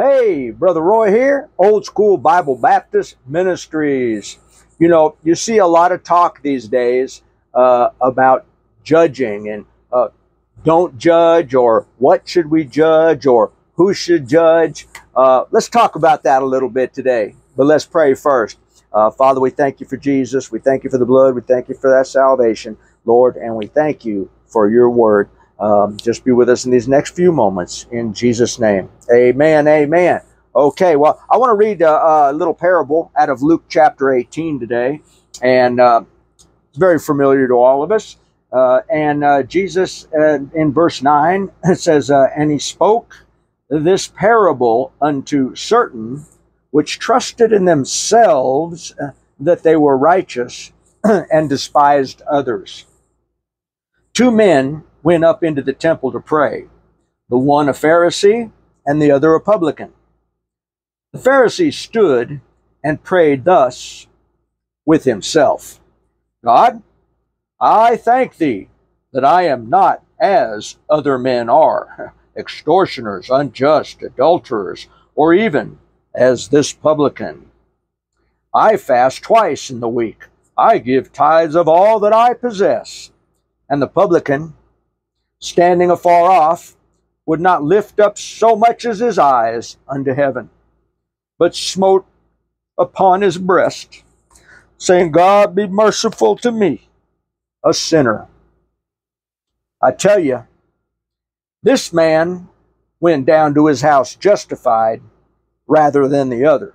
Hey, Brother Roy here, Old School Bible Baptist Ministries. You know, you see a lot of talk these days uh, about judging and uh, don't judge, or what should we judge, or who should judge. Uh, let's talk about that a little bit today, but let's pray first. Uh, Father, we thank you for Jesus. We thank you for the blood. We thank you for that salvation, Lord, and we thank you for your word. Um, just be with us in these next few moments in Jesus' name. Amen. Amen. Okay, well, I want to read a, a, little parable out of Luke chapter 18 today, and uh, it's very familiar to all of us. Uh, and uh, Jesus, uh, in verse 9, it says, uh, And he spoke this parable unto certain which trusted in themselves uh, that they were righteous and despised others. Two men went up into the temple to pray, the one a Pharisee and the other a publican. The Pharisee stood and prayed thus with himself God, I thank thee that I am not as other men are, extortioners, unjust, adulterers, or even as this publican. I fast twice in the week. I give tithes of all that I possess. And the publican, standing afar off, would not lift up so much as his eyes unto heaven, but smote upon his breast, saying, God be merciful to me, a sinner. I tell you, this man went down to his house justified rather than the other.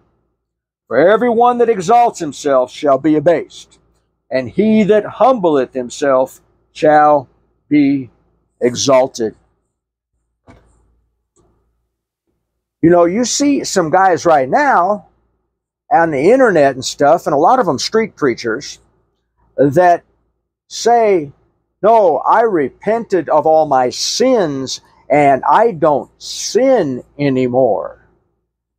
For every one that exalts himself shall be abased, and he that humbleth himself shall be exalted. You know, you see some guys right now on the internet and stuff, and a lot of them street preachers, that say, No, I repented of all my sins and I don't sin anymore.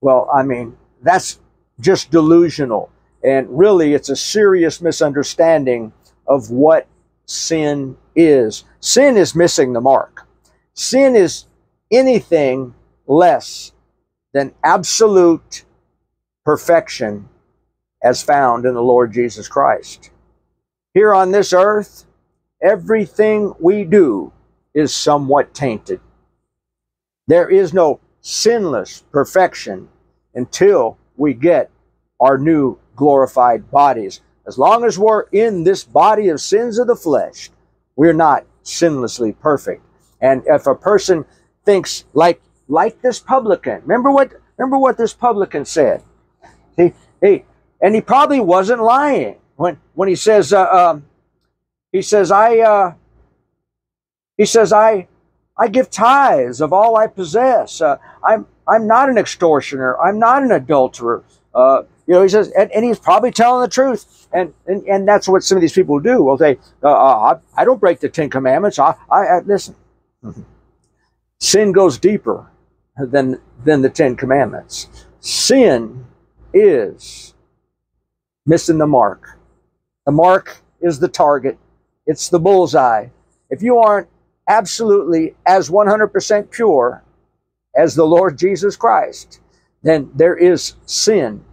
Well, I mean, that's just delusional. And really, it's a serious misunderstanding of what sin is. Sin is missing the mark. Sin is anything less than absolute perfection as found in the Lord Jesus Christ. Here on this earth, everything we do is somewhat tainted. There is no sinless perfection until we get our new glorified bodies. As long as we're in this body of sins of the flesh, we're not sinlessly perfect. And if a person thinks like like this publican, remember what remember what this publican said. He he and he probably wasn't lying when when he says uh, um, he says I uh, he says I I give tithes of all I possess. Uh, I'm I'm not an extortioner. I'm not an adulterer. Uh, you know, he says, and, and, he's probably telling the truth. And, and, and that's what some of these people do. Well, they, uh, uh, I, I, don't break the Ten Commandments. I, I, I listen. Mm-hmm. Sin goes deeper than, than the Ten Commandments. Sin is missing the mark. The mark is the target. It's the bullseye. If you aren't absolutely as 100% pure as the Lord Jesus Christ, then there is sin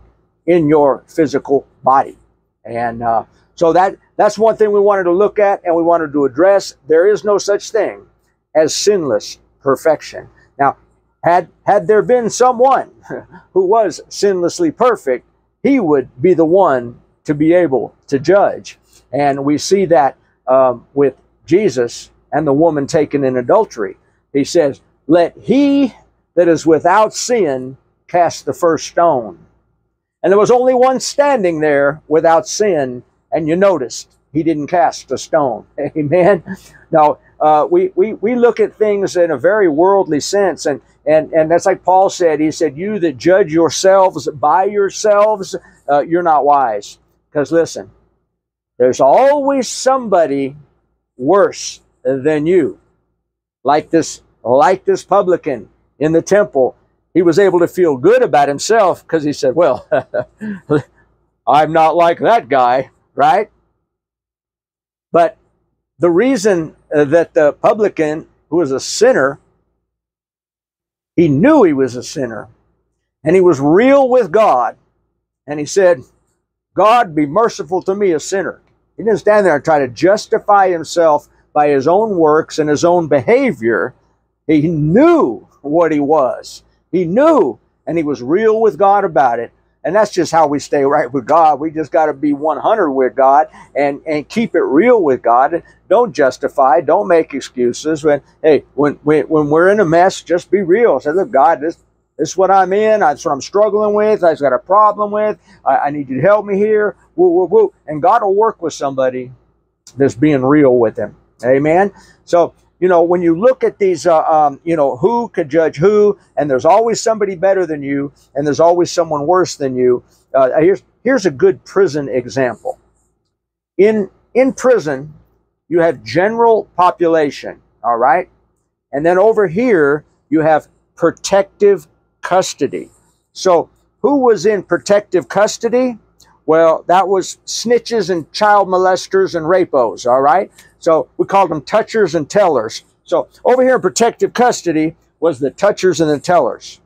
in your physical body. And uh, so that that's one thing we wanted to look at and we wanted to address. There is no such thing as sinless perfection. Now, had had there been someone who was sinlessly perfect, he would be the one to be able to judge. And we see that um, with Jesus and the woman taken in adultery. He says, Let he that is without sin cast the first stone. And there was only one standing there without sin, and you noticed he didn't cast a stone. Amen. Now, uh, we, we, we look at things in a very worldly sense, and, and, and that's like Paul said. He said, You that judge yourselves by yourselves, uh, you're not wise. Because listen, there's always somebody worse than you. Like this, like this publican in the temple he was able to feel good about himself because he said, Well, I'm not like that guy, right? But the reason uh, that the publican, who was a sinner, he knew he was a sinner. and he was real with God, and he said, God, be merciful to me, a sinner. He didn't stand there and try to justify himself by his own works and his own behavior. He knew what he was. He knew, and he was real with God about it. And that's just how we stay right with God. We just got to be 100 with God and, and keep it real with God. Don't justify, don't make excuses. When hey, when, when, when we're in a mess, just be real. Say, look, God, this, this is what I'm in. That's what I'm struggling with. I've got a problem with. I, I need you to help me here. Woo, woo, woo. And God will work with somebody that's being real with him. Amen. So, you know, when you look at these, uh, um, you know, who could judge who, and there's always somebody better than you, and there's always someone worse than you. Uh, here's here's a good prison example. In in prison, you have general population, all right, and then over here you have protective custody. So, who was in protective custody? Well, that was snitches and child molesters and rapos, all right? So we called them touchers and tellers. So over here in protective custody was the touchers and the tellers.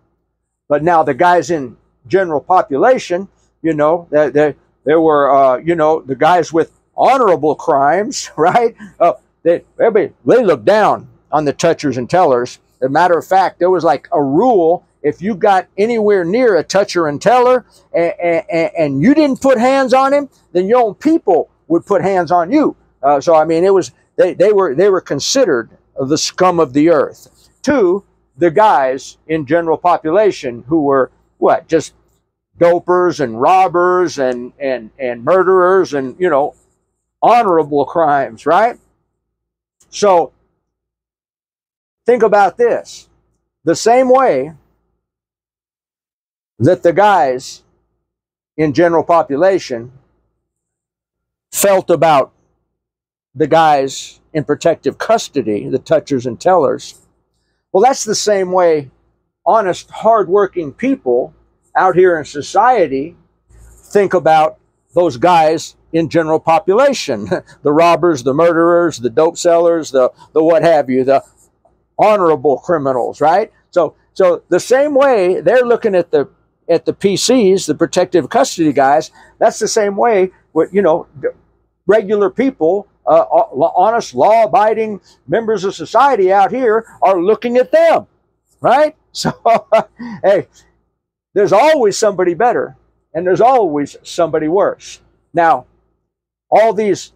But now the guys in general population, you know, there, there were, uh, you know, the guys with honorable crimes, right? Uh, they, everybody, they looked down on the touchers and tellers. As a matter of fact, there was like a rule if you got anywhere near a toucher and teller and, and, and, you didn't put hands on him, then your own people would put hands on you. Uh, so I mean, it was they, they were they were considered the scum of the earth. Two, the guys in general population who were what just dopers and robbers and and and murderers and you know honorable crimes, right? So think about this. The same way that the guys in general population felt about the guys in protective custody, the touchers and tellers. Well, that's the same way honest, hardworking people out here in society think about those guys in general population the robbers, the murderers, the dope sellers, the, the what have you, the honorable criminals, right? So, so the same way they're looking at the at the PCs, the protective custody guys, that's the same way with, you know, regular people, uh, honest, law abiding members of society out here are looking at them, right? So, hey, there's always somebody better and there's always somebody worse. Now, all these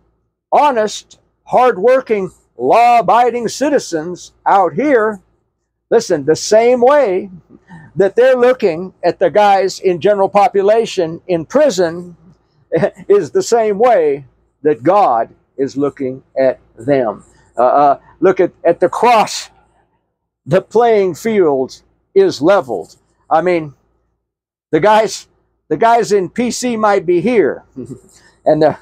honest, hardworking, law abiding citizens out here, listen, the same way that they're looking at the guys in general population in prison is the same way that God is looking at them. Uh, uh, look at, at the cross. The playing field is leveled. I mean, the guys, the guys in PC might be here, and the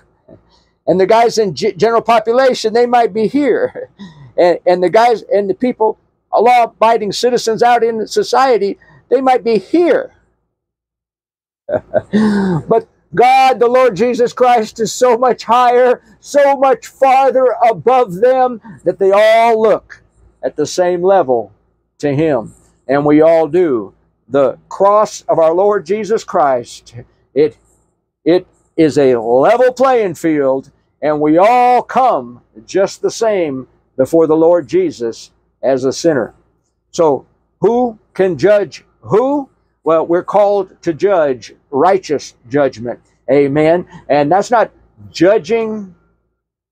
and the guys in G general population they might be here, and and the guys and the people, law-abiding citizens out in society, they might be here. but God, the Lord Jesus Christ, is so much higher, so much farther above them that they all look at the same level to Him. And we all do. The cross of our Lord Jesus Christ, it, it is a level playing field, and we all come just the same before the Lord Jesus as a sinner. So, who can judge who? Well, we're called to judge righteous judgment. Amen. And that's not judging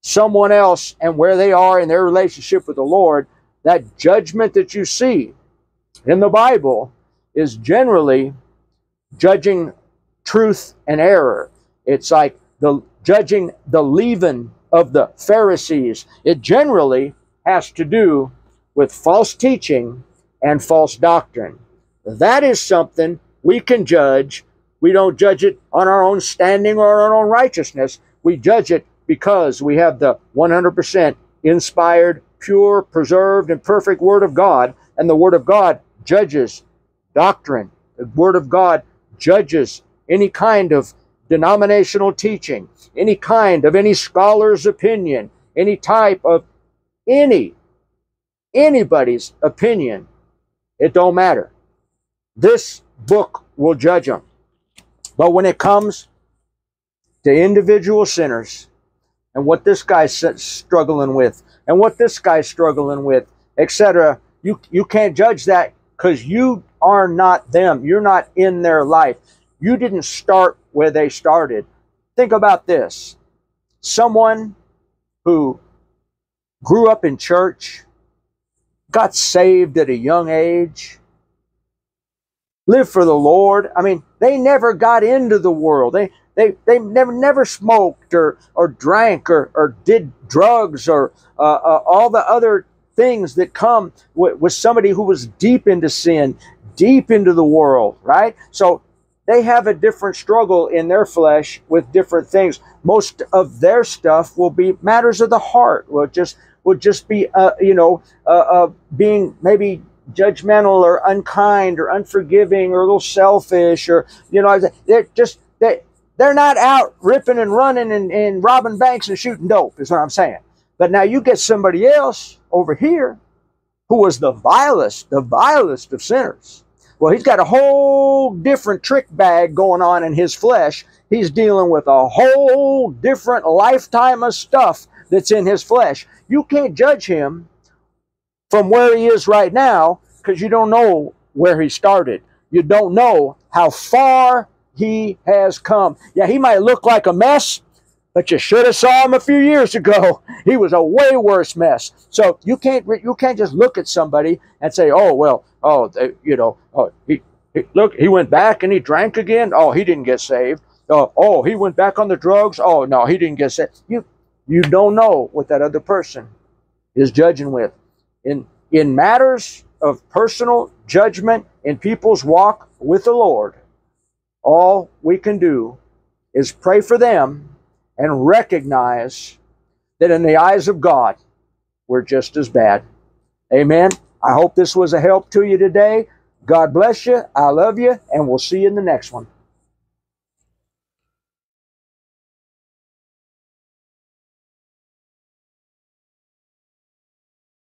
someone else and where they are in their relationship with the Lord. That judgment that you see in the Bible is generally judging truth and error. It's like the judging the leaven of the Pharisees. It generally has to do with false teaching and false doctrine. That is something we can judge. We don't judge it on our own standing or our own righteousness. We judge it because we have the 100% inspired, pure, preserved, and perfect Word of God. And the Word of God judges doctrine. The Word of God judges any kind of denominational teaching, any kind of any scholar's opinion, any type of any, anybody's opinion. It don't matter. This book will judge them. But when it comes to individual sinners and what this guy's struggling with and what this guy's struggling with, etc., you, you can't judge that because you are not them. You're not in their life. You didn't start where they started. Think about this. Someone who grew up in church, got saved at a young age, lived for the Lord. I mean, they never got into the world. They they they never never smoked or or drank or or did drugs or uh, uh, all the other things that come with, with somebody who was deep into sin, deep into the world, right? So they have a different struggle in their flesh with different things. Most of their stuff will be matters of the heart. Will just will just be uh, you know uh, uh, being maybe judgmental or unkind or unforgiving or a little selfish or you know they're just they they're not out ripping and running and, and robbing banks and shooting dope is what i'm saying. But now you get somebody else over here who was the vilest the vilest of sinners. Well he's got a whole different trick bag going on in his flesh. He's dealing with a whole different lifetime of stuff that's in his flesh. You can't judge him from where he is right now because you don't know where he started. You don't know how far he has come. Yeah, he might look like a mess, but you should have saw him a few years ago. He was a way worse mess. So you can't you can't just look at somebody and say, "Oh well, oh they, you know, oh he, he look he went back and he drank again. Oh, he didn't get saved. Oh, oh he went back on the drugs. Oh no, he didn't get saved. You you don't know what that other person is judging with. In in matters of personal judgment in people's walk with the Lord, all we can do is pray for them and recognize that in the eyes of God, we're just as bad. Amen. I hope this was a help to you today. God bless you. I love you, and we'll see you in the next one.